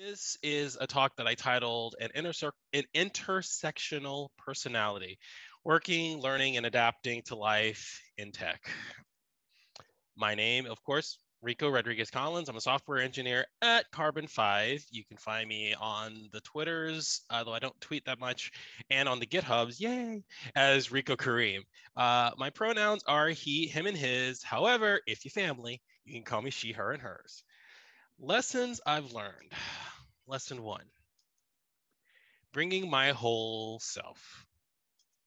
This is a talk that I titled an, interse- an intersectional personality, working, learning, and adapting to life in tech. My name, of course, Rico Rodriguez Collins. I'm a software engineer at Carbon 5. You can find me on the Twitters, although I don't tweet that much, and on the GitHubs, yay, as Rico Kareem. Uh, my pronouns are he, him, and his. However, if you family, you can call me she, her, and hers. Lessons I've learned. Lesson one bringing my whole self.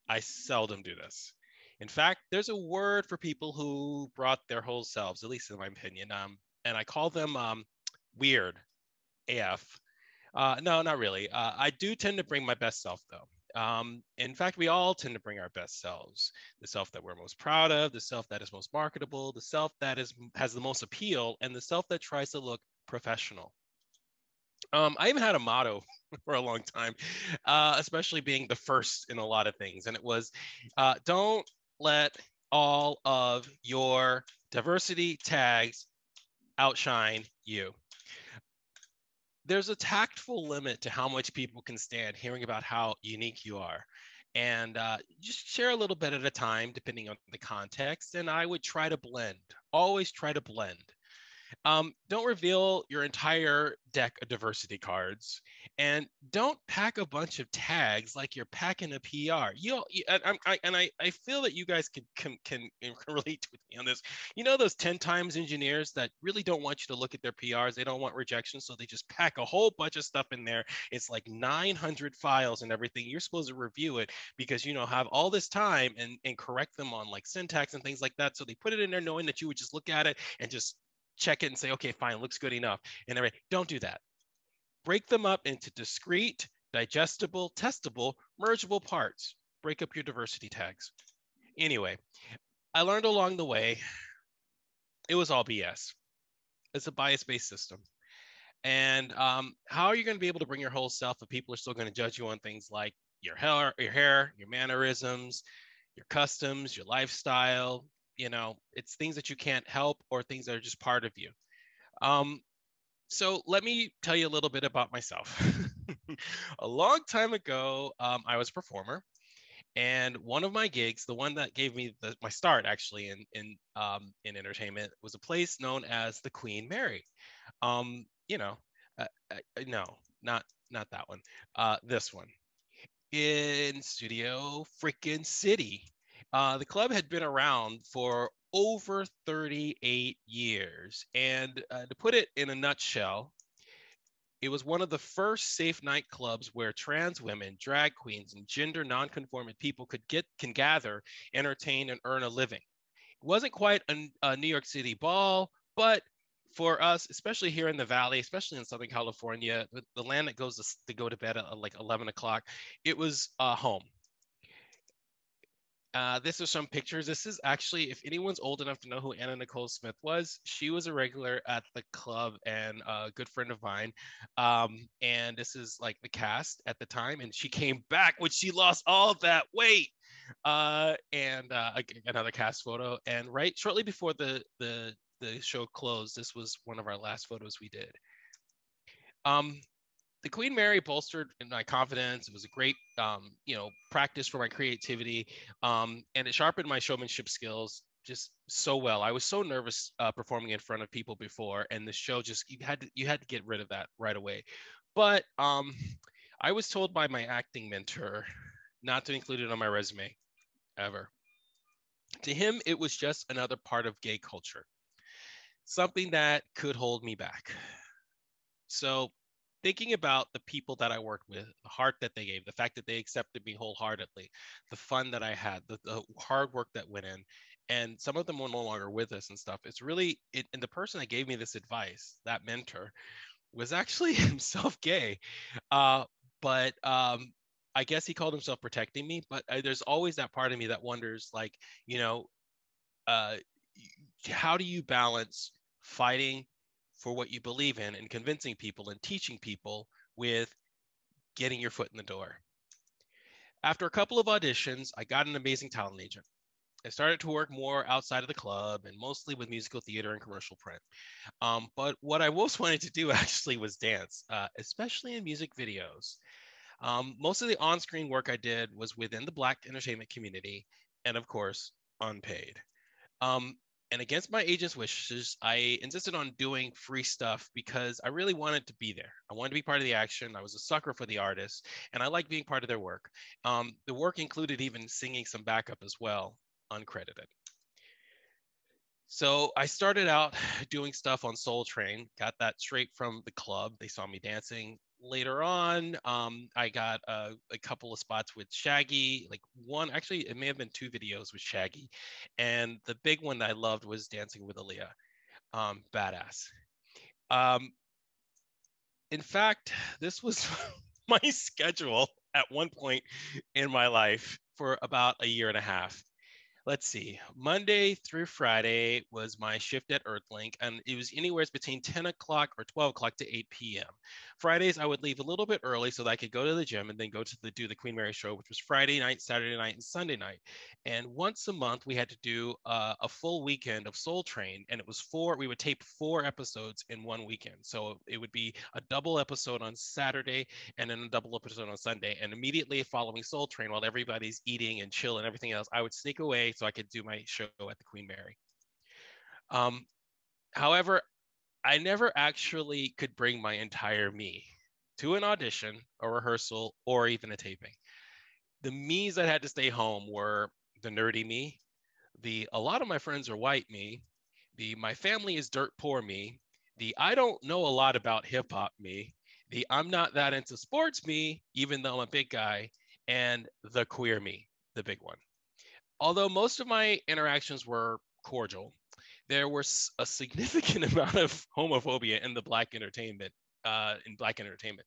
I seldom do this. In fact, there's a word for people who brought their whole selves, at least in my opinion, um, and I call them um, weird AF. Uh, no, not really. Uh, I do tend to bring my best self, though. Um, in fact, we all tend to bring our best selves the self that we're most proud of, the self that is most marketable, the self that is has the most appeal, and the self that tries to look professional. Um, I even had a motto for a long time, uh, especially being the first in a lot of things. And it was uh, don't let all of your diversity tags outshine you. There's a tactful limit to how much people can stand hearing about how unique you are. And uh, just share a little bit at a time, depending on the context. And I would try to blend, always try to blend. Um, don't reveal your entire deck of diversity cards, and don't pack a bunch of tags like you're packing a PR. You, and, I, and I, I feel that you guys can, can can relate with me on this. You know those ten times engineers that really don't want you to look at their PRs. They don't want rejection, so they just pack a whole bunch of stuff in there. It's like 900 files and everything. You're supposed to review it because you know have all this time and and correct them on like syntax and things like that. So they put it in there knowing that you would just look at it and just check it and say, okay, fine, looks good enough. And they're like, don't do that. Break them up into discrete, digestible, testable, mergeable parts. Break up your diversity tags. Anyway, I learned along the way, it was all BS. It's a bias-based system. And um, how are you going to be able to bring your whole self if people are still going to judge you on things like your hair, your hair, your mannerisms, your customs, your lifestyle, you know it's things that you can't help or things that are just part of you. Um, so let me tell you a little bit about myself. A long time ago um, i was a performer and one of my gigs the one that gave me the, my start actually in in um, in entertainment was a place known as the queen mary. Um, you know uh, uh, no not not that one. Uh, this one. In studio freaking city uh, the club had been around for over 38 years. And uh, to put it in a nutshell, it was one of the first safe nightclubs where trans women, drag queens, and gender nonconforming people could get can gather, entertain, and earn a living. It wasn't quite a, a New York City ball, but for us, especially here in the Valley, especially in Southern California, the, the land that goes to, to, go to bed at like 11 o'clock, it was a home. Uh, this is some pictures. This is actually, if anyone's old enough to know who Anna Nicole Smith was, she was a regular at the club and a good friend of mine. Um, and this is like the cast at the time, and she came back when she lost all that weight. Uh, and uh, another cast photo. And right shortly before the the the show closed, this was one of our last photos we did. Um, the Queen Mary bolstered my confidence. It was a great, um, you know, practice for my creativity, um, and it sharpened my showmanship skills just so well. I was so nervous uh, performing in front of people before, and the show just you had to you had to get rid of that right away. But um, I was told by my acting mentor not to include it on my resume ever. To him, it was just another part of gay culture, something that could hold me back. So thinking about the people that I worked with, the heart that they gave, the fact that they accepted me wholeheartedly, the fun that I had, the, the hard work that went in, and some of them were no longer with us and stuff. It's really, it, and the person that gave me this advice, that mentor, was actually himself gay. Uh, but um, I guess he called himself protecting me. But uh, there's always that part of me that wonders, like, you know, uh, how do you balance fighting for what you believe in and convincing people and teaching people with getting your foot in the door. After a couple of auditions, I got an amazing talent agent. I started to work more outside of the club and mostly with musical theater and commercial print. Um, but what I most wanted to do actually was dance, uh, especially in music videos. Um, most of the on screen work I did was within the Black entertainment community and, of course, unpaid. Um, and against my agent's wishes, I insisted on doing free stuff because I really wanted to be there. I wanted to be part of the action. I was a sucker for the artists, and I like being part of their work. Um, the work included even singing some backup as well, uncredited. So I started out doing stuff on Soul Train, got that straight from the club. They saw me dancing later on, um, I got a, a, couple of spots with Shaggy, like one, actually, it may have been two videos with Shaggy. And the big one that I loved was Dancing with Aaliyah. Um, badass. Um, in fact, this was my schedule at one point in my life for about a year and a half let's see, Monday through Friday was my shift at Earthlink, and it was anywhere between 10 o'clock or 12 o'clock to 8 p.m. Fridays, I would leave a little bit early so that I could go to the gym and then go to the do the Queen Mary show, which was Friday night, Saturday night, and Sunday night. And once a month, we had to do uh, a full weekend of Soul Train, and it was four. We would tape four episodes in one weekend, so it would be a double episode on Saturday and then a double episode on Sunday. And immediately following Soul Train, while everybody's eating and chill and everything else, I would sneak away so I could do my show at the Queen Mary. Um, however, I never actually could bring my entire me to an audition, a rehearsal, or even a taping. The me's that had to stay home were the nerdy me, the a lot of my friends are white me, the my family is dirt poor me, the I don't know a lot about hip hop me, the I'm not that into sports me, even though I'm a big guy, and the queer me, the big one. Although most of my interactions were cordial, there was a significant amount of homophobia in the black entertainment uh, in black entertainment.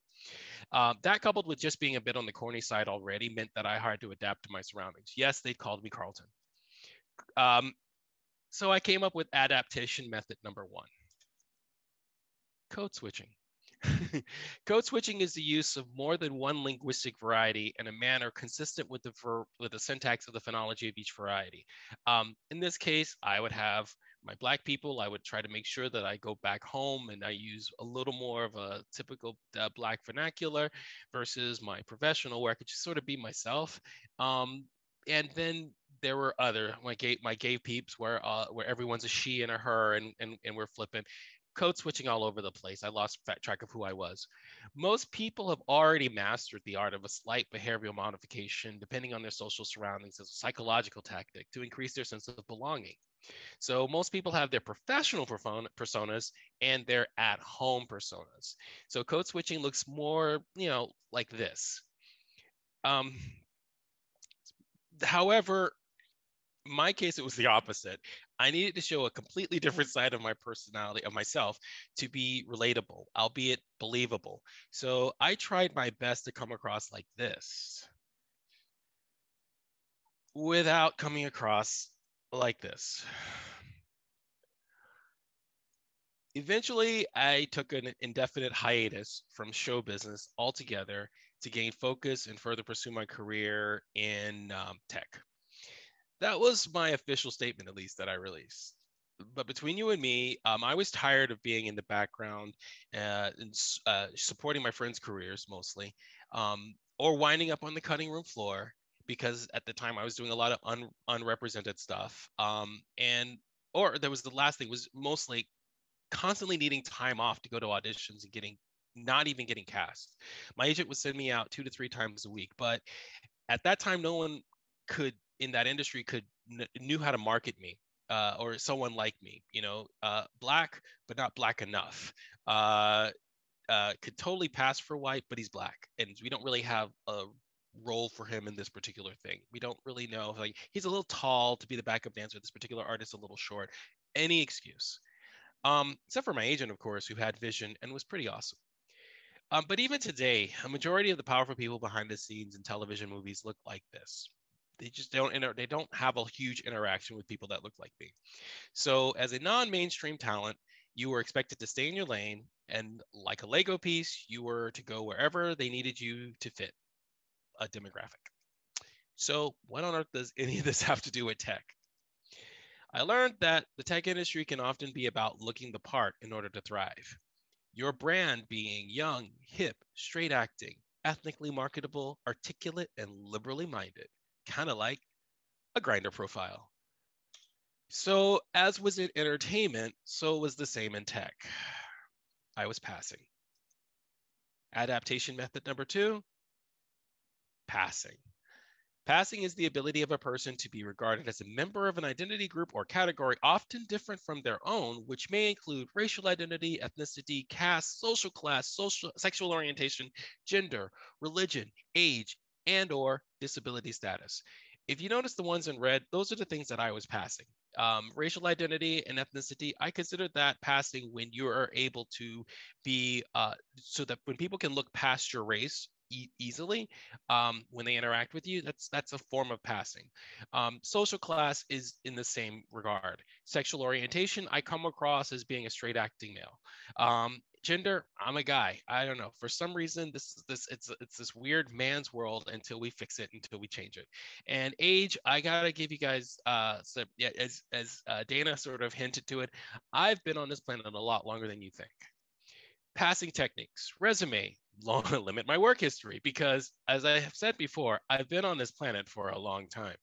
Uh, that coupled with just being a bit on the corny side already meant that I had to adapt to my surroundings. Yes, they called me Carlton. Um, so I came up with adaptation method number one, code switching. Code switching is the use of more than one linguistic variety in a manner consistent with the, with the syntax of the phonology of each variety. Um, in this case, I would have my black people, I would try to make sure that I go back home and I use a little more of a typical uh, black vernacular versus my professional where I could just sort of be myself. Um, and then there were other my gay my gay peeps where uh, where everyone's a she and a her and and, and we're flipping code switching all over the place. I lost track of who I was. Most people have already mastered the art of a slight behavioral modification, depending on their social surroundings, as a psychological tactic to increase their sense of belonging. So most people have their professional personas and their at-home personas. So code switching looks more, you know, like this. Um, however, my case, it was the opposite. I needed to show a completely different side of my personality, of myself, to be relatable, albeit believable. So I tried my best to come across like this without coming across like this. Eventually, I took an indefinite hiatus from show business altogether to gain focus and further pursue my career in um, tech that was my official statement, at least that I released. But between you and me, um, I was tired of being in the background uh, and uh, supporting my friends' careers mostly, um, or winding up on the cutting room floor because at the time I was doing a lot of un- unrepresented stuff. Um, and or there was the last thing was mostly constantly needing time off to go to auditions and getting not even getting cast. My agent would send me out two to three times a week, but at that time, no one could in that industry could knew how to market me uh, or someone like me you know uh, black but not black enough. Uh, uh, could totally pass for white but he's black and we don't really have a role for him in this particular thing. We don't really know like he's a little tall to be the backup dancer. This particular artist a little short. Any excuse. Um, except for my agent of course who had vision and was pretty awesome. Um, but even today, a majority of the powerful people behind the scenes in television movies look like this they just don't inter- they don't have a huge interaction with people that look like me. So as a non-mainstream talent, you were expected to stay in your lane and like a Lego piece, you were to go wherever they needed you to fit a demographic. So what on earth does any of this have to do with tech? I learned that the tech industry can often be about looking the part in order to thrive. Your brand being young, hip, straight acting, ethnically marketable, articulate, and liberally minded, kind of like a Grindr profile. So, as was in entertainment, so was the same in tech. I was passing. Adaptation method number two passing. Passing is the ability of a person to be regarded as a member of an identity group or category often different from their own, which may include racial identity, ethnicity, caste, social class, social sexual orientation, gender, religion, age, and or disability status. If you notice the ones in red, those are the things that I was passing. Um, racial identity and ethnicity, I consider that passing when you are able to be, uh, so that when people can look past your race e- easily um, when they interact with you. That's that's a form of passing. Um, social class is in the same regard. Sexual orientation, I come across as being a straight acting male. Gender, I'm a guy. I don't know. For some reason, this is this it's it's this weird man's world until we fix it, until we change it. And age, I gotta give you guys uh, so, yeah, as as uh, Dana sort of hinted to it, I've been on this planet a lot longer than you think passing techniques, resume, long limit my work history because as I have said before, I've been on this planet for a long time.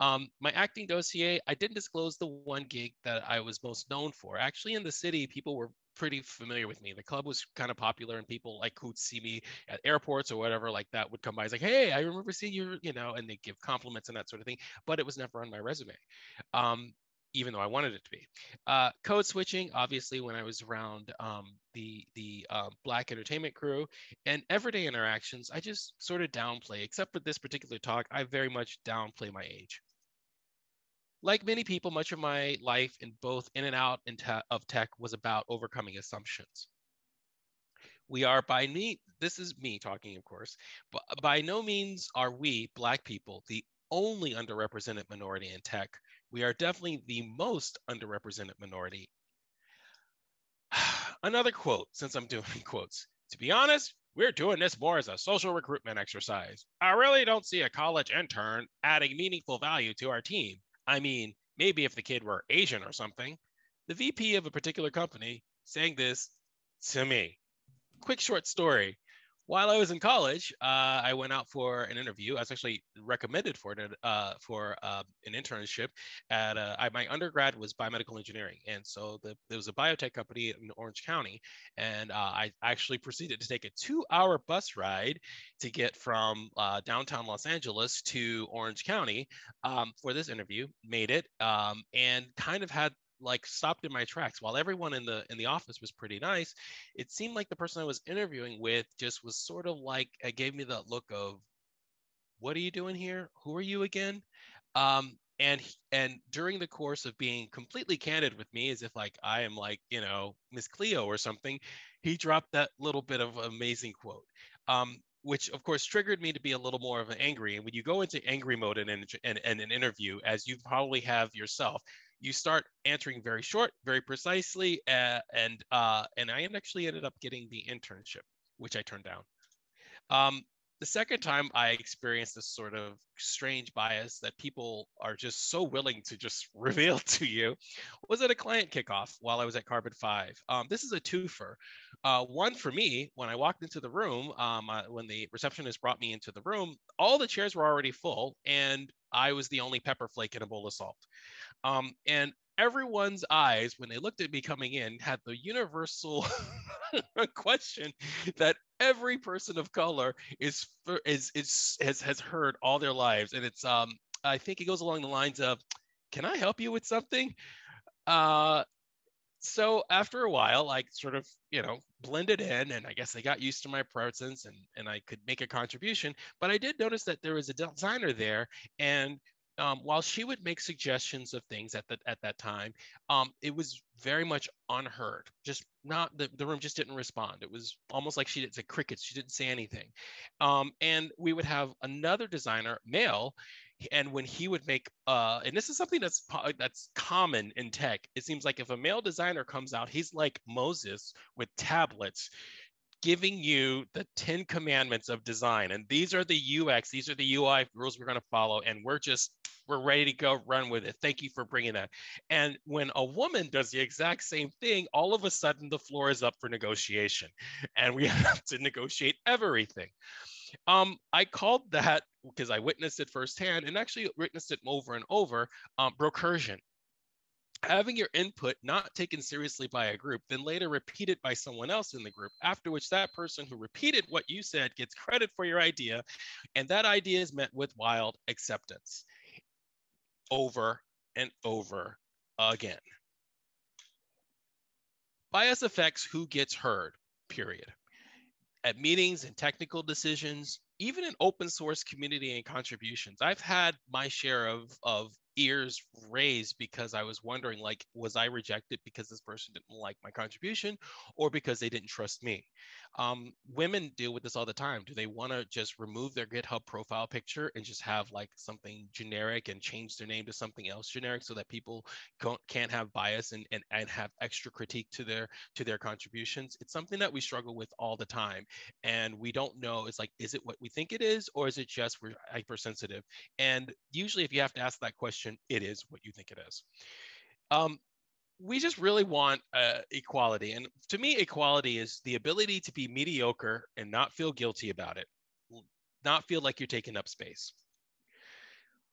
Um, my acting dossier, I didn't disclose the one gig that I was most known for. Actually, in the city, people were pretty familiar with me. The club was kind of popular, and people like who'd see me at airports or whatever like that would come by. It's like, hey, I remember seeing you, you know, and they give compliments and that sort of thing. But it was never on my resume. Um, even though I wanted it to be. Uh, code switching, obviously, when I was around um, the the uh, Black entertainment crew and everyday interactions, I just sort of downplay. Except for this particular talk, I very much downplay my age. Like many people, much of my life in both in and out of tech was about overcoming assumptions. We are by me, this is me talking, of course, but uh, by no means are we, Black people, the only underrepresented minority in tech we are definitely the most underrepresented minority. Another quote, since I'm doing quotes. To be honest, we're doing this more as a social recruitment exercise. I really don't see a college intern adding meaningful value to our team. I mean, maybe if the kid were Asian or something. The VP of a particular company saying this to me. Quick short story while I was in college, uh, I went out for an interview. I was actually recommended for it uh, for uh, an internship at uh, I, my undergrad was biomedical engineering, and so the, there was a biotech company in Orange County, and uh, I actually proceeded to take a two-hour bus ride to get from uh, downtown Los Angeles to Orange County um, for this interview. Made it, um, and kind of had like stopped in my tracks while everyone in the in the office was pretty nice it seemed like the person i was interviewing with just was sort of like it uh, gave me that look of what are you doing here? Who are you again? Um and and during the course of being completely candid with me as if like i am like you know miss cleo or something he dropped that little bit of amazing quote um which of course triggered me to be a little more of an angry. And when you go into angry mode in, in, in, in an interview as you probably have yourself you start answering very short, very precisely, uh, and uh, and I actually ended up getting the internship, which I turned down. Um, the second time I experienced this sort of strange bias that people are just so willing to just reveal to you was at a client kickoff while I was at Carbon 5. Um, this is a twofer. Uh, one for me, when I walked into the room, um, uh, when the receptionist brought me into the room, all the chairs were already full and I was the only pepper flake in a bowl of salt. Um, and everyone's eyes, when they looked at me coming in, had the universal question that every person of color is is is has has heard all their lives, and it's um I think it goes along the lines of, "Can I help you with something?" Uh, so after a while, I sort of, you know, blended in and I guess they got used to my presence and, and I could make a contribution. But I did notice that there was a designer there and um, while she would make suggestions of things at that at that time, um, it was very much unheard. Just not the, the room just didn't respond. It was almost like she did say crickets. She didn't say anything. Um, and we would have another designer, male, and when he would make uh, and this is something that's that's common in tech. It seems like if a male designer comes out, he's like Moses with tablets giving you the 10 commandments of design. And these are the UX, these are the UI rules we're going to follow. And we're just we're ready to go run with it. Thank you for bringing that. And when a woman does the exact same thing, all of a sudden the floor is up for negotiation and we have to negotiate everything. Um, I called that because I witnessed it firsthand and actually witnessed it over and over um, brokersion having your input not taken seriously by a group, then later repeated by someone else in the group, after which that person who repeated what you said gets credit for your idea, and that idea is met with wild acceptance over and over again. Bias affects who gets heard, period. At meetings and technical decisions, even in open source community and contributions, I've had my share of, of ears raised because I was wondering, like, was I rejected because this person didn't like my contribution or because they didn't trust me? Um, women deal with this all the time. Do they want to just remove their GitHub profile picture and just have like something generic and change their name to something else generic so that people can't have bias and, and, and have extra critique to their to their contributions? It's something that we struggle with all the time. And we don't know, it's like, is it what we think it is, or is it just we're hypersensitive? And usually if you have to ask that question, question, it is what you think it is. Um, we just really want uh, equality. And to me, equality is the ability to be mediocre and not feel guilty about it, not feel like you're taking up space.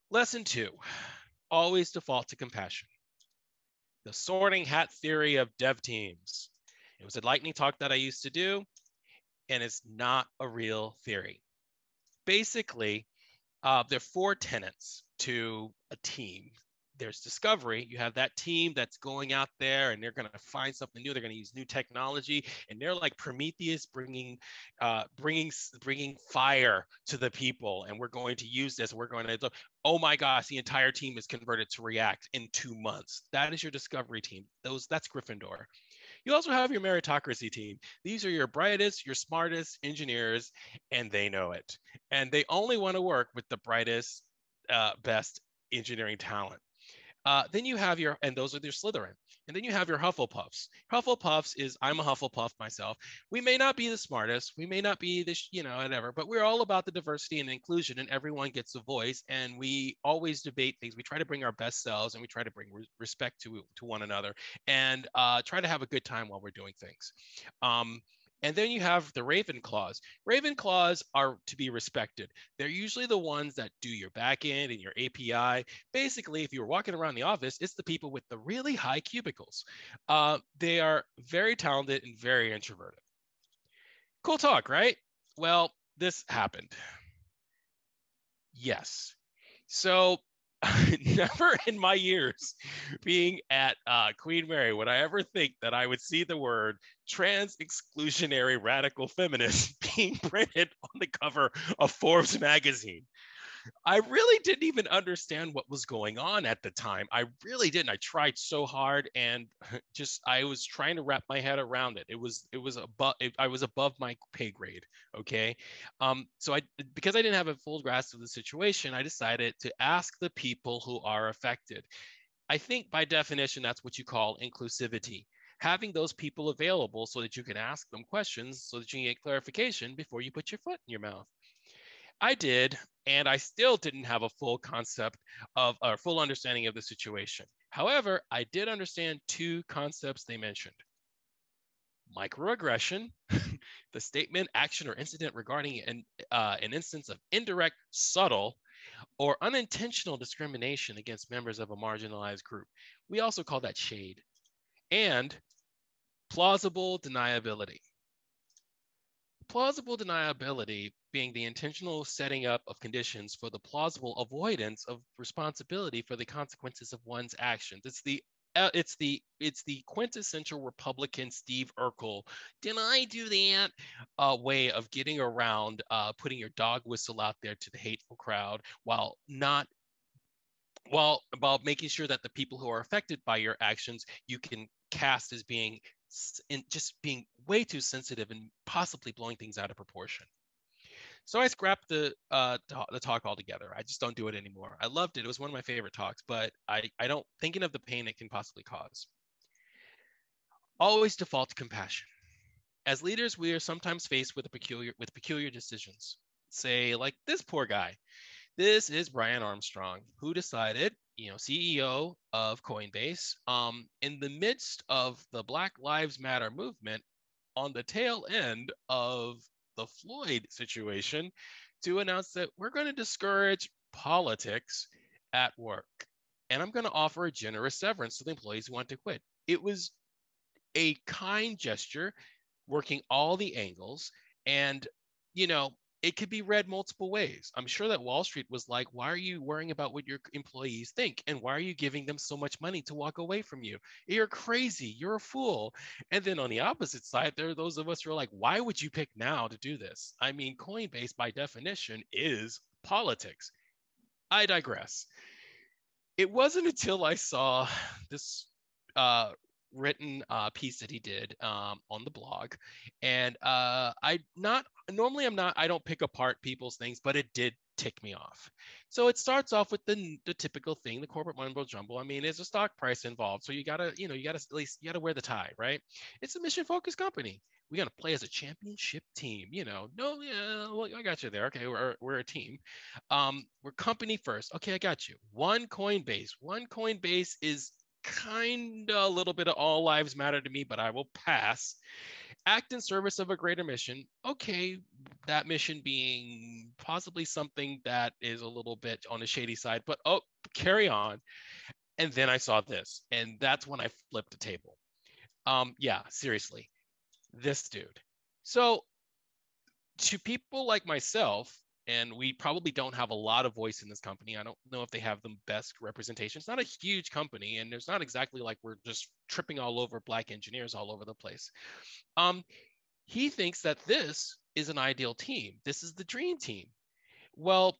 Lesson two always default to compassion. The sorting hat theory of dev teams. It was a lightning talk that I used to do, and it's not a real theory. Basically, uh, there are four tenets to a team. There's discovery. You have that team that's going out there and they're going to find something new. They're going to use new technology, and they're like Prometheus, bringing, uh, bringing, bringing fire to the people. And we're going to use this. We're going to. Oh my gosh, the entire team is converted to React in two months. That is your discovery team. Those that's Gryffindor. You also have your meritocracy team. These are your brightest, your smartest engineers, and they know it. And they only want to work with the brightest, uh, best engineering talent. Uh, then you have your, and those are your Slytherin. And then you have your Hufflepuffs. Hufflepuffs is, I'm a Hufflepuff myself. We may not be the smartest, we may not be the, you know, whatever, but we're all about the diversity and inclusion, and everyone gets a voice. And we always debate things. We try to bring our best selves, and we try to bring re- respect to to one another, and uh, try to have a good time while we're doing things. Um, and then you have the Ravenclaws. Ravenclaws are to be respected. They're usually the ones that do your backend and your API. Basically, if you were walking around the office, it's the people with the really high cubicles. Uh, they are very talented and very introverted. Cool talk, right? Well, this happened. Yes. So never in my years being at uh, Queen Mary would I ever think that I would see the word trans exclusionary radical feminist being printed on the cover of Forbes magazine. I really didn't even understand what was going on at the time. I really didn't. I tried so hard and just I was trying to wrap my head around it. It was it was above I was above my pay grade. Okay, um, so I because I didn't have a full grasp of the situation, I decided to ask the people who are affected. I think by definition that's what you call inclusivity having those people available so that you can ask them questions so that you can get clarification before you put your foot in your mouth. I did, and I still didn't have a full concept of a full understanding of the situation. However, I did understand two concepts they mentioned. Microaggression, the statement, action, or incident regarding an, uh, an instance of indirect, subtle, or unintentional discrimination against members of a marginalized group. We also call that shade. And plausible deniability. Plausible deniability being the intentional setting up of conditions for the plausible avoidance of responsibility for the consequences of one's actions. It's the uh, it's the it's the quintessential Republican Steve Urkel. Did I do that? Uh, way of getting around uh, putting your dog whistle out there to the hateful crowd while not while while making sure that the people who are affected by your actions you can cast as being in just being way too sensitive and possibly blowing things out of proportion. So I scrapped the uh, the talk altogether. I just don't do it anymore. I loved it. It was one of my favorite talks, but I, I don't thinking of the pain it can possibly cause. Always default to compassion. As leaders, we are sometimes faced with a peculiar with peculiar decisions. Say like this poor guy. This is Brian Armstrong, who decided, you know, CEO of Coinbase, um, in the midst of the Black Lives Matter movement, on the tail end of the Floyd situation, to announce that we're going to discourage politics at work. And I'm going to offer a generous severance to the employees who want to quit. It was a kind gesture, working all the angles. And, you know, it could be read multiple ways. I'm sure that Wall Street was like, why are you worrying about what your employees think? And why are you giving them so much money to walk away from you? You're crazy. You're a fool. And then on the opposite side, there are those of us who are like, why would you pick now to do this? I mean, Coinbase, by definition, is politics. I digress. It wasn't until I saw this uh, written uh, piece that he did um, on the blog, and uh, I not normally I'm not I don't pick apart people's things, but it did tick me off. So it starts off with the the typical thing, the corporate mumbo jumbo. I mean, there's a stock price involved, so you gotta you know you gotta at least you gotta wear the tie, right? It's a mission focused company. We gotta play as a championship team. You know, no, yeah, well, I got you there. Okay, we're we're a team. Um, we're company first. Okay, I got you. One Coinbase. One Coinbase is kind of a little bit of all lives matter to me, but I will pass. Act in service of a greater mission. Okay, that mission being possibly something that is a little bit on the shady side, but oh, carry on. And then I saw this, and that's when I flipped the table. Um, yeah, seriously, this dude. So, to people like myself and we probably don't have a lot of voice in this company. I don't know if they have the best representation. It's not a huge company, and it's not exactly like we're just tripping all over black engineers all over the place. Um, he thinks that this is an ideal team. This is the dream team. Well,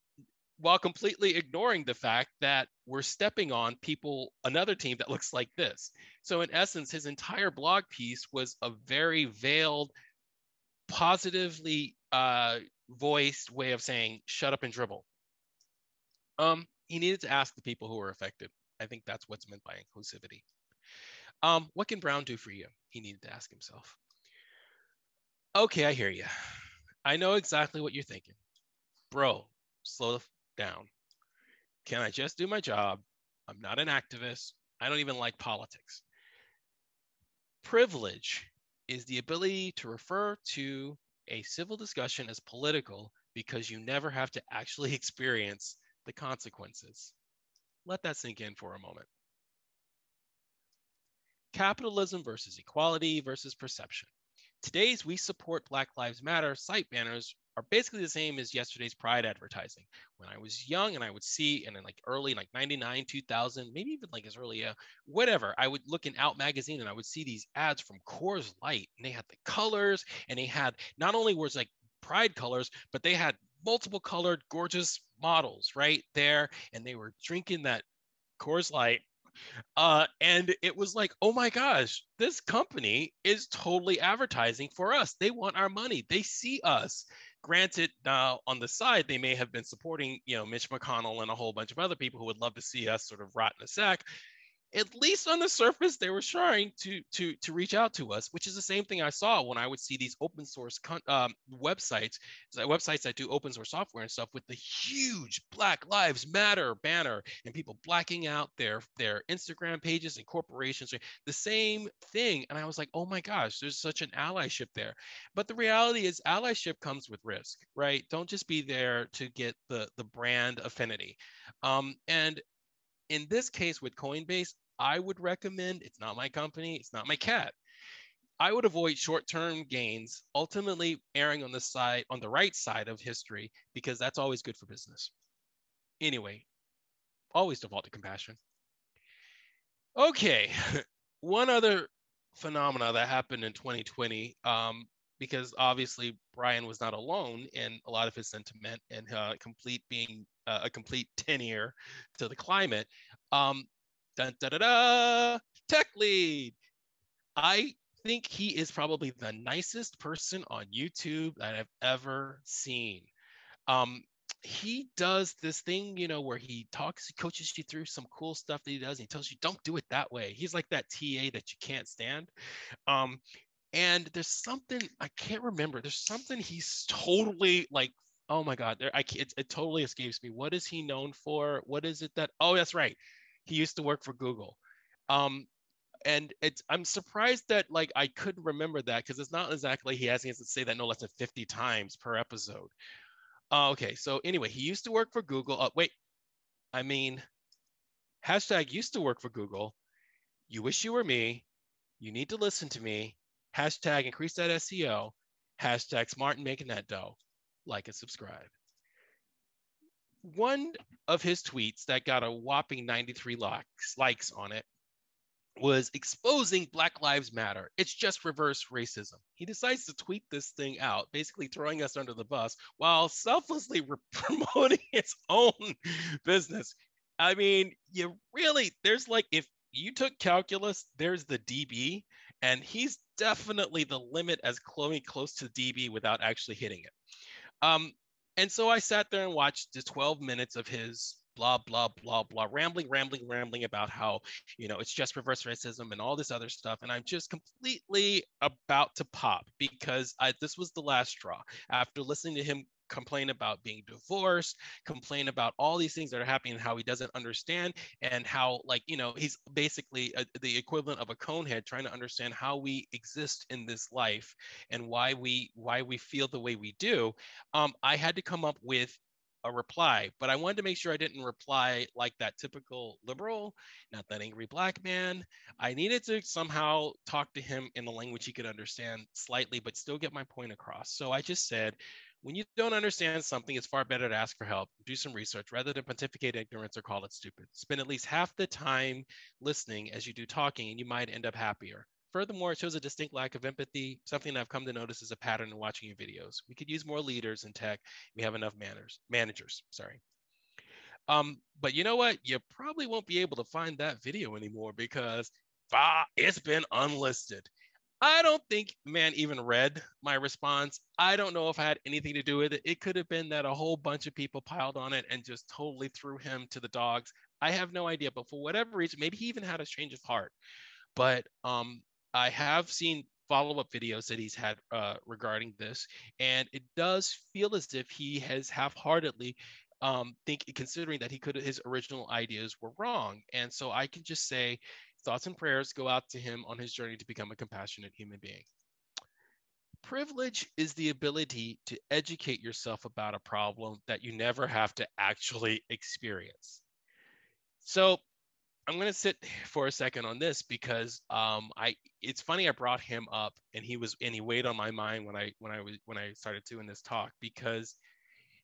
while completely ignoring the fact that we're stepping on people, another team that looks like this. So, in essence, his entire blog piece was a very veiled, positively uh, voiced way of saying shut up and dribble. Um, he needed to ask the people who were affected. I think that's what's meant by inclusivity. Um, what can Brown do for you? He needed to ask himself. Okay, I hear you. I know exactly what you're thinking. Bro, slow down. Can I just do my job? I'm not an activist. I don't even like politics. Privilege is the ability to refer to a civil discussion is political because you never have to actually experience the consequences. Let that sink in for a moment. Capitalism versus equality versus perception. Today's We Support Black Lives Matter site banners are basically the same as yesterday's Pride advertising. When I was young and I would see, and in like early, like 99, 2000, maybe even like as early, uh, whatever, I would look in Out magazine and I would see these ads from Coors Light and they had the colors and they had not only was like Pride colors, but they had multiple colored, gorgeous models right there. And they were drinking that Coors Light uh, and it was like, oh my gosh, this company is totally advertising for us. They want our money. They see us. Granted, now on the side, they may have been supporting, you know, Mitch McConnell and a whole bunch of other people who would love to see us sort of rot in a sack at least on the surface they were trying to to to reach out to us which is the same thing i saw when i would see these open source con- um, websites websites that do open source software and stuff with the huge black lives matter banner and people blacking out their their instagram pages and corporations the same thing and i was like oh my gosh there's such an allyship there. But the reality is allyship comes with risk right? Don't just be there to get the the brand affinity. Um, and in this case with Coinbase, I would recommend it's not my company, it's not my cat. I would avoid short-term gains, ultimately erring on the side on the right side of history because that's always good for business. Anyway, always default to compassion. Okay, one other phenomena that happened in 2020, um, because obviously Brian was not alone in a lot of his sentiment and uh, complete being uh, a complete tenure to the climate. Um, Dun, da, da, da, TechLead. I think he is probably the nicest person on YouTube that I've ever seen. Um, he does this thing, you know, where he talks, he coaches you through some cool stuff that he does. He tells you, don't do it that way. He's like that TA that you can't stand. Um, and there's something I can't remember. There's something he's totally like oh my God, there, I it, it totally escapes me. What is he known for? What is it that? Oh, that's right. He used to work for Google. Um, and it's I'm surprised that like I couldn't remember that because it's not exactly he asking us to say that no less than 50 times per episode. Uh, okay, so anyway, he used to work for Google. Uh, wait, I mean, hashtag used to work for Google. You wish you were me. You need to listen to me. Hashtag increase that SEO. Hashtag smart and making that dough. Like and subscribe. One of his tweets that got a whopping 93 likes, likes on it was exposing Black Lives Matter. It's just reverse racism. He decides to tweet this thing out, basically throwing us under the bus while selflessly re- promoting its own business. I mean, you really, there's like, if you took calculus, there's the DB, and he's definitely the limit as Chloe close to DB without actually hitting it. Um, and so I sat there and watched the 12 minutes of his blah blah blah blah rambling rambling rambling about how you know it's just reverse racism and all this other stuff. And i'm just completely about to pop because I, this was the last straw. After listening to him complain about being divorced, complain about all these things that are happening how he doesn't understand, and how, like, you know, he's basically a, the equivalent of a conehead trying to understand how we exist in this life and why we why we feel the way we do. Um, I had to come up with a reply, but I wanted to make sure I didn't reply like that typical liberal, not that angry black man. I needed to somehow talk to him in a language he could understand slightly, but still get my point across. So I just said, when you don't understand something, it's far better to ask for help, do some research rather than pontificate ignorance or call it stupid. Spend at least half the time listening as you do talking, and you might end up happier. Furthermore, it shows a distinct lack of empathy, something I've come to notice as a pattern in watching your videos. We could use more leaders in tech. We have enough manners, managers, sorry. Um, but you know what? You probably won't be able to find that video anymore because ah, it's been unlisted. I don't think man even read my response. I don't know if I had anything to do with it. It could have been that a whole bunch of people piled on it and just totally threw him to the dogs. I have no idea, but for whatever reason, maybe he even had a change of heart. But um, I have seen follow-up videos that he's had uh, regarding this, and it does feel as if he has half-heartedly um, think considering that he could his original ideas were wrong. And so I can just say thoughts and prayers go out to him on his journey to become a compassionate human being. Privilege is the ability to educate yourself about a problem that you never have to actually experience. So I'm going to sit for a second on this because um, I it's funny I brought him up and he was and he weighed on my mind when I when I was when I started doing this talk because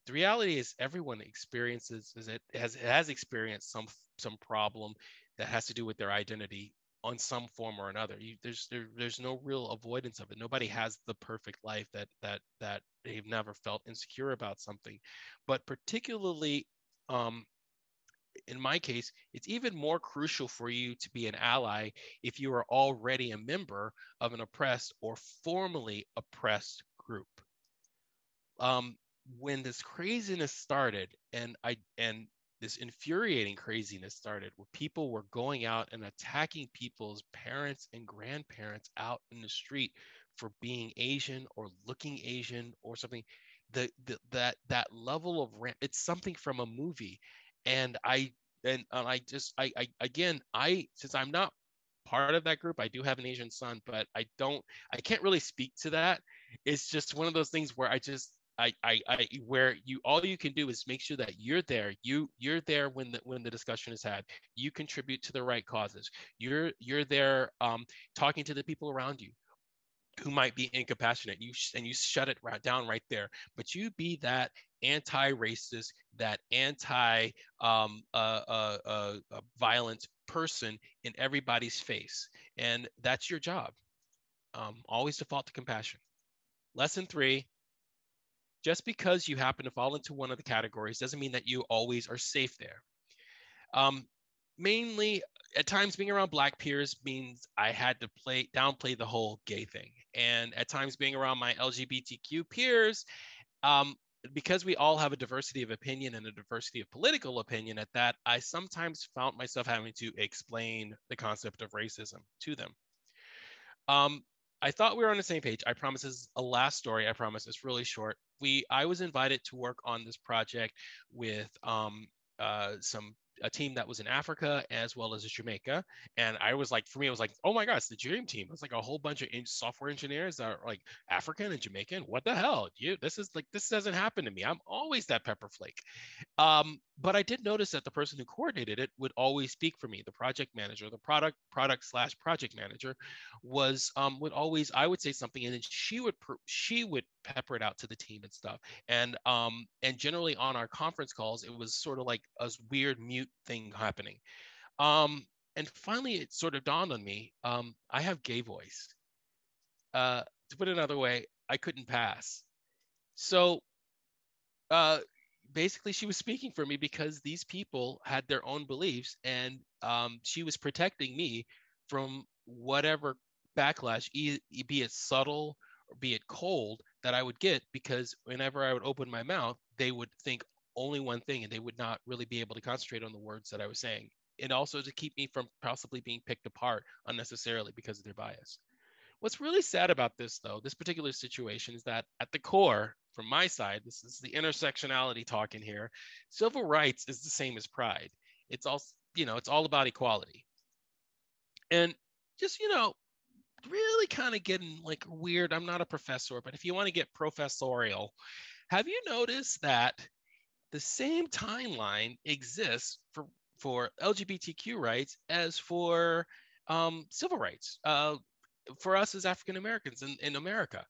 the reality is everyone experiences is it has has experienced some some problem that has to do with their identity on some form or another. You, there's there, there's no real avoidance of it. Nobody has the perfect life that that that they've never felt insecure about something, but particularly um, in my case, it's even more crucial for you to be an ally if you are already a member of an oppressed or formerly oppressed group. Um, when this craziness started, and I and this infuriating craziness started, where people were going out and attacking people's parents and grandparents out in the street for being Asian or looking Asian or something. The, the that that level of it's something from a movie and I and, and I just I, I again I since I'm not part of that group, I do have an Asian son, but I don't I can't really speak to that. It's just one of those things where I just I, I, I, where you all you can do is make sure that you're there. You you're there when the when the discussion is had. You contribute to the right causes. You're you're there um, talking to the people around you who might be incompassionate. You sh- and you shut it right down right there. But you be that anti-racist, that anti um, uh, uh, uh, violent person in everybody's face, and that's your job. Um, always default to compassion. Lesson three. Just because you happen to fall into one of the categories doesn't mean that you always are safe there. Um, mainly, at times, being around Black peers means I had to play downplay the whole gay thing, and at times, being around my LGBTQ peers um, because we all have a diversity of opinion and a diversity of political opinion at that, I sometimes found myself having to explain the concept of racism to them. Um, I thought we were on the same page. I promise this is a last story. I promise it's really short. We I was invited to work on this project with um, uh, some a team that was in Africa as well as Jamaica. And I was like, for me, it was like, oh my gosh, the dream team. It's like a whole bunch of software engineers that are like African and Jamaican. What the hell? You this is like this doesn't happen to me. I'm always that pepper flake. Um, but I did notice that the person who coordinated it would always speak for me. The project manager, the product product slash project manager, was um, would always I would say something, and then she would she would pepper it out to the team and stuff. And um, and generally on our conference calls, it was sort of like a weird mute thing happening. Um, and finally, it sort of dawned on me: um, I have gay voice. Uh, to put it another way, I couldn't pass. So uh, basically she was speaking for me because these people had their own beliefs and um, she was protecting me from whatever backlash be it subtle or be it cold that i would get because whenever i would open my mouth they would think only one thing and they would not really be able to concentrate on the words that i was saying and also to keep me from possibly being picked apart unnecessarily because of their bias What's really sad about this, though, this particular situation is that at the core, from my side, this is the intersectionality talking here. Civil rights is the same as pride. It's all, you know, it's all about equality. And just, you know, really kind of getting like weird. I'm not a professor, but if you want to get professorial, have you noticed that the same timeline exists for for LGBTQ rights as for um, civil rights? Uh, for us as African Americans in, in America.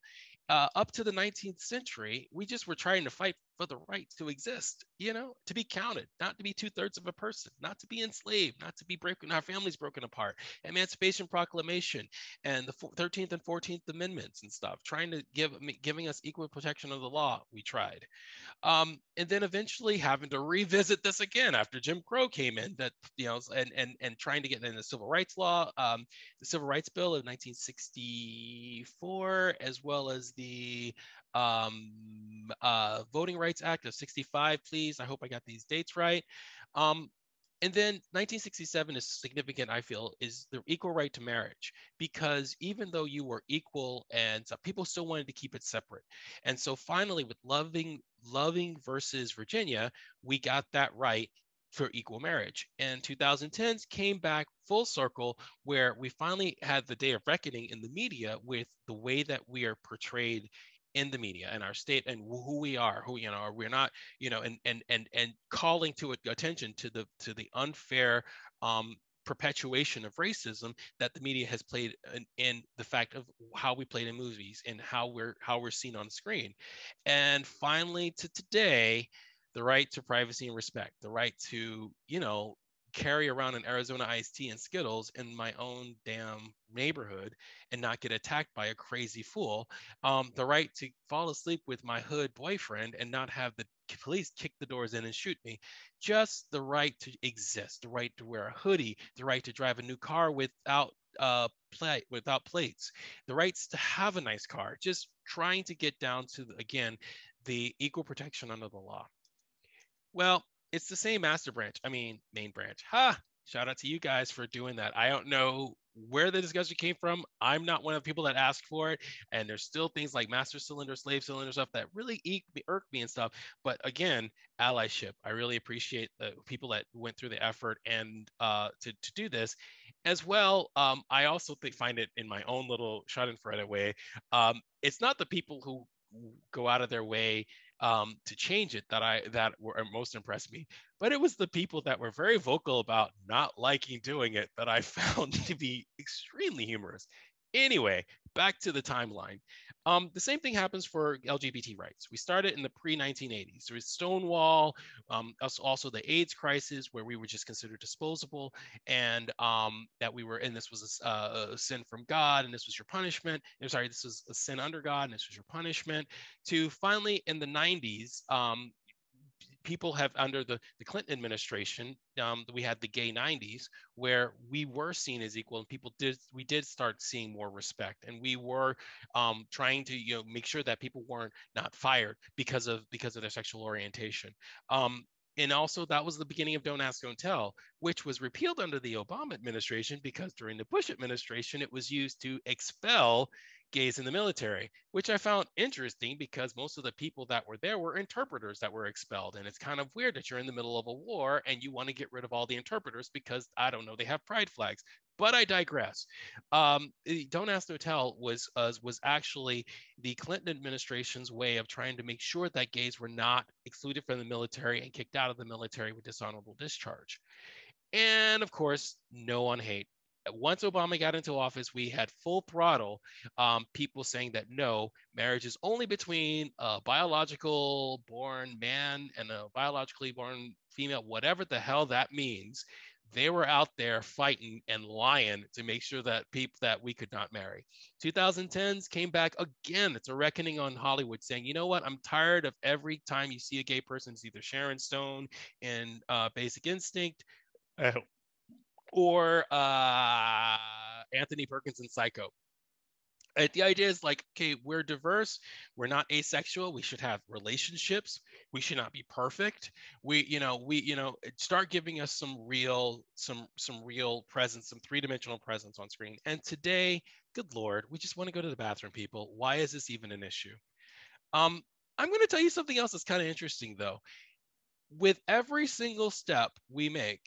Uh, up to the 19th century, we just were trying to fight for the right to exist, you know, to be counted, not to be two thirds of a person, not to be enslaved, not to be broken, our families broken apart, Emancipation Proclamation, and the 13th and 14th Amendments and stuff, trying to give giving us equal protection of the law. We tried, um, and then eventually having to revisit this again after Jim Crow came in, that you know, and and and trying to get in the Civil Rights Law, um, the Civil Rights Bill of 1964, as well as the um, uh, Voting Rights Act of 65, please. I hope I got these dates right. Um, and then 1967 is significant, I feel, is the equal right to marriage, because even though you were equal and people still wanted to keep it separate. And so finally, with Loving, Loving versus Virginia, we got that right for equal marriage. And 2010s came back full circle where we finally had the day of reckoning in the media with the way that we are portrayed in the media and our state and who we are who you know we're not you know and and and and calling to attention to the to the unfair um perpetuation of racism that the media has played in, in, the fact of how we played in movies and how we're how we're seen on screen. And finally to today the right to privacy and respect the right to you know carry around an Arizona iced tea and Skittles in my own damn neighborhood and not get attacked by a crazy fool. Um, the right to fall asleep with my hood boyfriend and not have the police kick the doors in and shoot me. Just the right to exist, the right to wear a hoodie, the right to drive a new car without uh, without plates, the rights to have a nice car. Just trying to get down to again the equal protection under the law. Well, it's the same master branch. I mean, main branch. Ha! Shout out to you guys for doing that. I don't know where the discussion came from. I'm not one of the people that asked for it. And there's still things like master cylinder, slave cylinder stuff that really me, irk me and stuff. But again, allyship. I really appreciate the people that went through the effort and uh, to, to do this. As well, um, I also think, find it in my own little shot Schadenfreude way. Um, it's not the people who go out of their way um, to change it that I that were uh, most impressed me. But it was the people that were very vocal about not liking doing it that I found to be extremely humorous. Anyway, back to the timeline. Um, the same thing happens for LGBT rights. We started in the pre 1980s. There was Stonewall, um, also the AIDS crisis, where we were just considered disposable, and um, that we were, and this was a, uh, a, sin from God, and this was your punishment. I'm sorry, this was a sin under God, and this was your punishment. To finally in the 90s, um, people have under the, the Clinton administration, um, we had the gay 90s where we were seen as equal and people did, we did start seeing more respect and we were um, trying to, you know, make sure that people weren't not fired because of, because of their sexual orientation. Um, and also that was the beginning of Don't Ask, Don't Tell, which was repealed under the Obama administration because during the Bush administration, it was used to expel gays in the military, which I found interesting because most of the people that were there were interpreters that were expelled. And it's kind of weird that you're in the middle of a war and you want to get rid of all the interpreters because I don't know, they have pride flags. But I digress. Um, don't ask, no tell was uh, was actually the Clinton administration's way of trying to make sure that gays were not excluded from the military and kicked out of the military with dishonorable discharge. And of course, no on hate once Obama got into office, we had full throttle um, people saying that no, marriage is only between a biological born man and a biologically born female, whatever the hell that means. They were out there fighting and lying to make sure that people that we could not marry. 2010s came back again. It's a reckoning on Hollywood saying, you know what? I'm tired of every time you see a gay person, it's either Sharon Stone in uh, Basic Instinct. Or uh, Anthony Perkins in Psycho. Uh, the idea is like, okay, we're diverse, we're not asexual, we should have relationships, we should not be perfect. We, you know, we, you know, start giving us some real, some, some real presence, some three-dimensional presence on screen. And today, good Lord, we just want to go to the bathroom, people. Why is this even an issue? Um, I'm going to tell you something else that's kind of interesting though. With every single step we make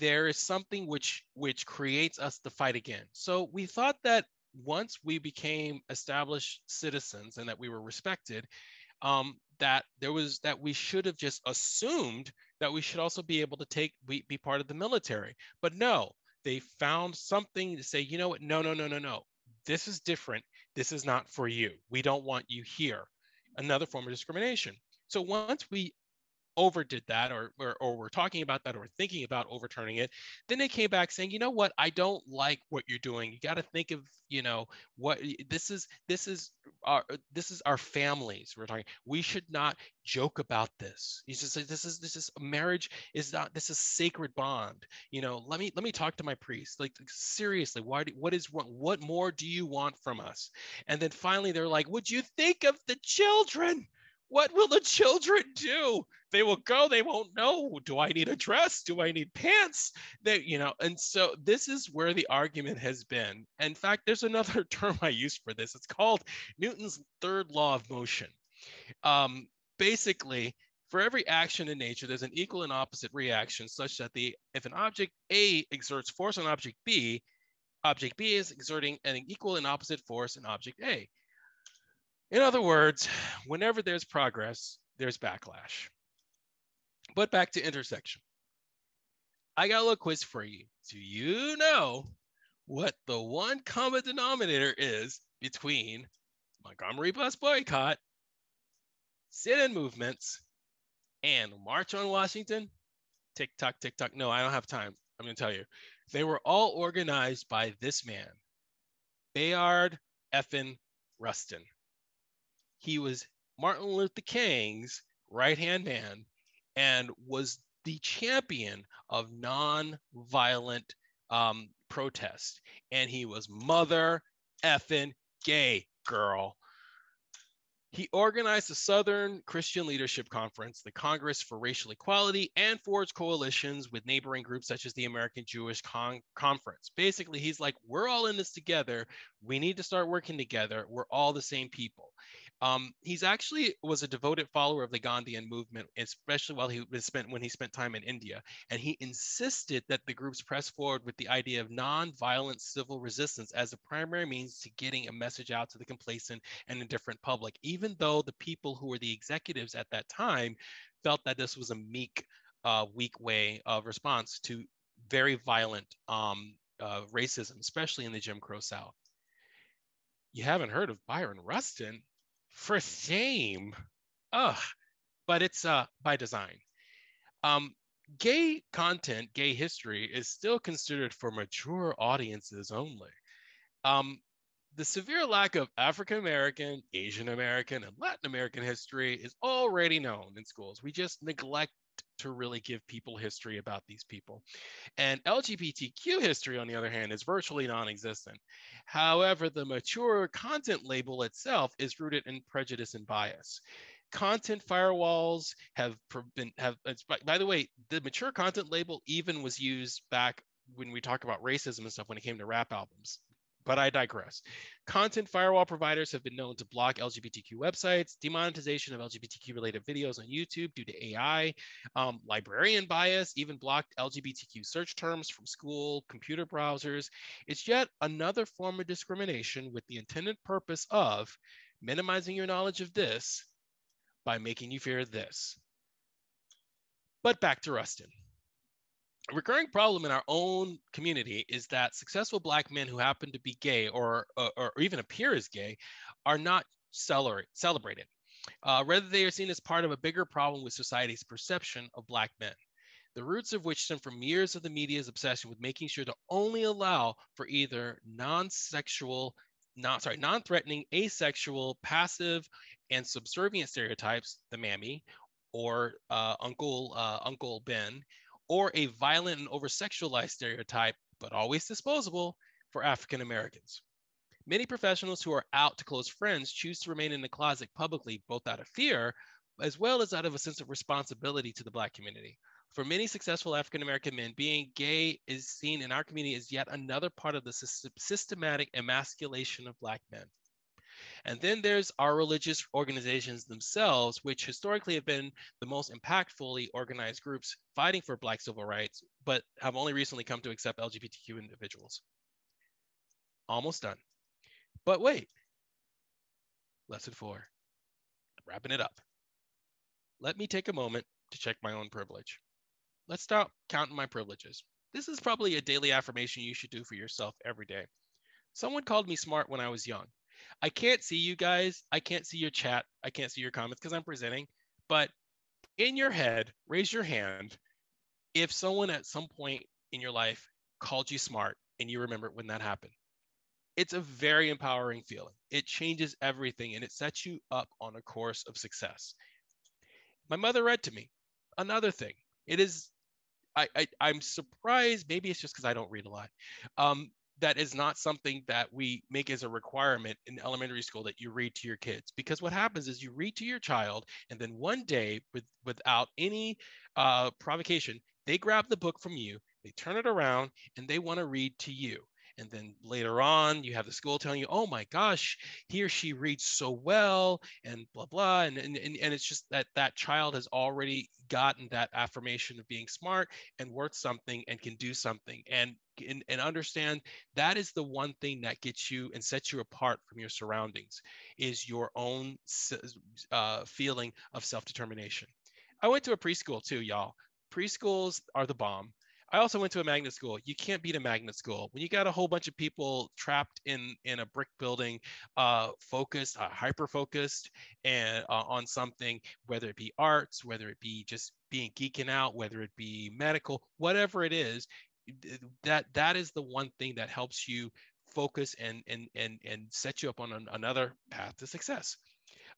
there is something which which creates us to fight again. So we thought that once we became established citizens and that we were respected, um, that there was that we should have just assumed that we should also be able to take be, be part of the military. But no, they found something to say, you know what? No, no, no, no, no. This is different. This is not for you. We don't want you here. Another form of discrimination. So once we overdid that or, or, or were talking about that or thinking about overturning it then they came back saying you know what? I don't like what you're doing. You got to think of you know what this is this is our uh, this is our families we're talking we should not joke about this. He said this is this is marriage is not this is sacred bond. You know let me let me talk to my priest. Like seriously why do, what is wrong what more do you want from us? And then finally they're like would you think of the children what will the children do? They will go, they won't know. Do I need a dress? Do I need pants? They, you know, and so this is where the argument has been. In fact, there's another term I use for this. It's called Newton's third law of motion. Um, basically, for every action in nature, there's an equal and opposite reaction, such that the if an object A exerts force on object B, object B is exerting an equal and opposite force on object A. In other words, whenever there's progress, there's backlash. But back to intersection. I got a little quiz for you. Do you know what the one common denominator is between Montgomery bus boycott, sit-in movements, and March on Washington? Tick tock, tick tock. No, I don't have time. I'm going to tell you. They were all organized by this man, Bayard Effin Rustin. He was Martin Luther King's right hand man and was the champion of non-violent um, protest. And he was mother effing gay girl. He organized the Southern Christian Leadership Conference, the Congress for Racial Equality, and forged coalitions with neighboring groups such as the American Jewish Con- Conference. Basically, he's like, we're all in this together. We need to start working together. We're all the same people. Um, he's actually was a devoted follower of the Gandhian movement, especially while he was spent when he spent time in India. And he insisted that the groups press forward with the idea of non-violent civil resistance as a primary means to getting a message out to the complacent and indifferent public, even though the people who were the executives at that time felt that this was a meek, uh, weak way of response to very violent um, uh, racism, especially in the Jim Crow South. You haven't heard of Bayard Rustin? For shame. Ugh. But it's uh, by design. Um, gay content, gay history is still considered for mature audiences only. Um, the severe lack of African American, Asian American, and Latin American history is already known in schools. We just neglect to really give people history about these people. And LGBTQ history, on the other hand, is virtually non existent. However, the mature content label itself is rooted in prejudice and bias. Content firewalls have been, have, by the way, the mature content label even was used back when we talk about racism and stuff when it came to rap albums but I digress. Content firewall providers have been known to block LGBTQ websites, demonetization of LGBTQ related videos on YouTube due to AI, um, librarian bias, even blocked LGBTQ search terms from school computer browsers. It's yet another form of discrimination with the intended purpose of minimizing your knowledge of this by making you fear this. But back to Rustin. Recurring problem in our own community is that successful Black men who happen to be gay or, or, or even appear as gay are not celebrated. Uh, rather, they are seen as part of a bigger problem with society's perception of Black men the roots of which stem from years of the media's obsession with making sure to only allow for either non-sexual, not sorry, non-threatening, asexual, passive, and subservient stereotypes, the mammy, or uh, Uncle uh, Uncle Ben, or a violent and over-sexualized stereotype, but always disposable for African Americans. Many professionals who are out to close friends choose to remain in the closet publicly, both out of fear as well as out of a sense of responsibility to the Black community. For many successful African American men, being gay is seen in our community as yet another part of the systematic emasculation of Black men. And then there's our religious organizations themselves, which historically have been the most impactfully organized groups fighting for Black civil rights, but have only recently come to accept LGBTQ individuals. Almost done. But wait, lesson four, wrapping it up. Let me take a moment to check my own privilege. Let's stop counting my privileges. This is probably a daily affirmation you should do for yourself every day. Someone called me smart when I was young. I can't see you guys. I can't see your chat. I can't see your comments because I'm presenting. But in your head, raise your hand if someone at some point in your life called you smart and you remember when that happened. It's a very empowering feeling. It changes everything and it sets you up on a course of success. My mother read to me. Another thing, it is, I, I am surprised. Maybe it's just because I don't read a lot. Um, that is not something that we make as a requirement in elementary school that you read to your kids. Because what happens is you read to your child and then one day with without any uh, provocation they grab the book from you they turn it around and they want to read to you and then later on you have the school telling you oh my gosh he or she reads so well and blah blah and and, and and it's just that that child has already gotten that affirmation of being smart and worth something and can do something and and, and understand that is the one thing that gets you and sets you apart from your surroundings is your own uh, feeling of self-determination. I went to a preschool too y'all. Preschools are the bomb I also went to a magnet school. You can't beat a magnet school when you got a whole bunch of people trapped in in a brick building, uh, focused, uh, hyper focused, and uh, on something, whether it be arts, whether it be just being geeking out, whether it be medical, whatever it is. That that is the one thing that helps you focus and and and and set you up on an, another path to success.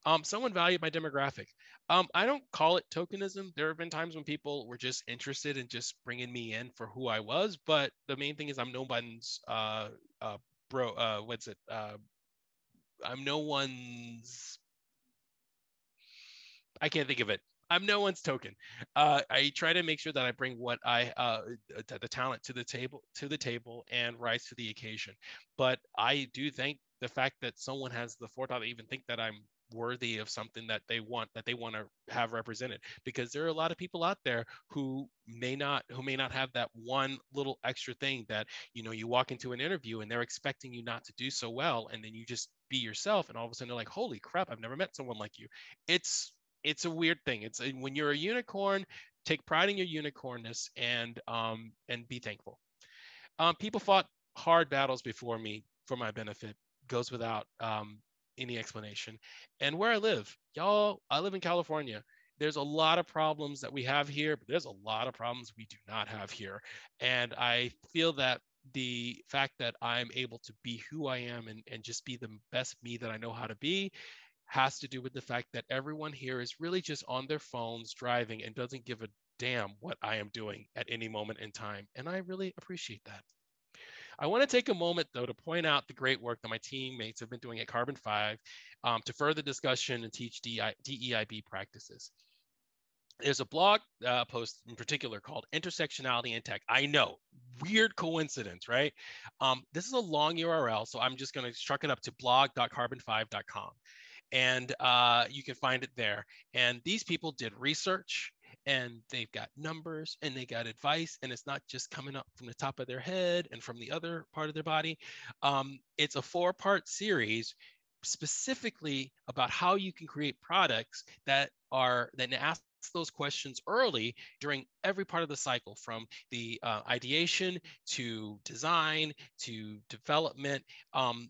Um, someone valued my demographic. Um, I don't call it tokenism. There have been times when people were just interested in just bringing me in for who I was, but the main thing is I'm no one's uh, uh, bro. Uh, what's it? Uh, I'm no one's. I can't think of it. I'm no one's token. Uh, I try to make sure that I bring what I uh, the talent to the table to the table and rise to the occasion. But I do thank the fact that someone has the forethought to even think that I'm worthy of something that they want that they want to have represented. Because there are a lot of people out there who may not who may not have that one little extra thing that you know you walk into an interview and they're expecting you not to do so well and then you just be yourself and all of a sudden they're like holy crap i've never met someone like you. It's it's a weird thing. It's when you're a unicorn take pride in your unicornness and um and be thankful. Um people fought hard battles before me for my benefit goes without um any explanation. And where I live, y'all, I live in California. There's a lot of problems that we have here, but there's a lot of problems we do not have here. And I feel that the fact that I'm able to be who I am and, and just be the best me that I know how to be has to do with the fact that everyone here is really just on their phones driving and doesn't give a damn what I am doing at any moment in time. And I really appreciate that. I want to take a moment, though, to point out the great work that my teammates have been doing at Carbon 5 um, to further discussion and teach DEIB practices. there's a blog uh, post in particular called intersectionality in tech. I know. Weird coincidence right? Um, this is a long url so i'm just going to truck it up to blog.carbon5.com and uh, you can find it there. And these people did research and they've got numbers and they got advice and it's not just coming up from the top of their head and from the other part of their body. Um, it's a four part series specifically about how you can create products that are that ask those questions early during every part of the cycle from the uh, ideation to design to development. Um,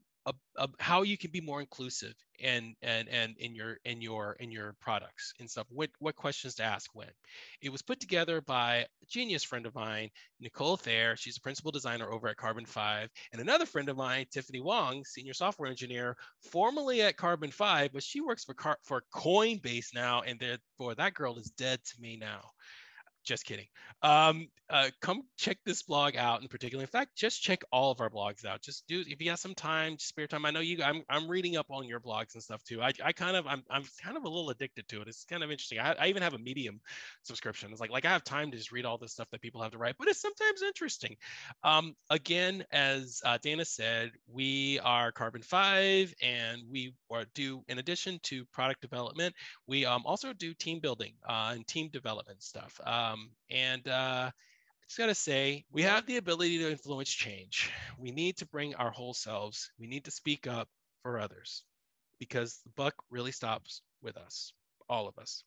how you can be more inclusive and and and in your in your in your products and stuff. What what questions to ask when. It was put together by a genius friend of mine nicole thayer. She's a principal designer over at carbon 5 and another friend of mine tiffany wong senior software engineer formerly at carbon 5 but she works for Car- for coinbase now. And therefore that girl is dead to me now just kidding. Um, uh, come check this blog out in particular. In fact, just check all of our blogs out. Just do if you have some time, spare time. I know you. I'm I'm reading up on your blogs and stuff too. I, I kind of I'm I'm kind of a little addicted to it. It's kind of interesting. I, I even have a Medium subscription. It's like like I have time to just read all this stuff that people have to write, but it's sometimes interesting. Um, again, as uh, Dana said, we are Carbon Five, and we are do in addition to product development, we um, also do team building uh, and team development stuff. Um, um, and uh, I just got to say, we have the ability to influence change. We need to bring our whole selves. We need to speak up for others because the buck really stops with us, all of us.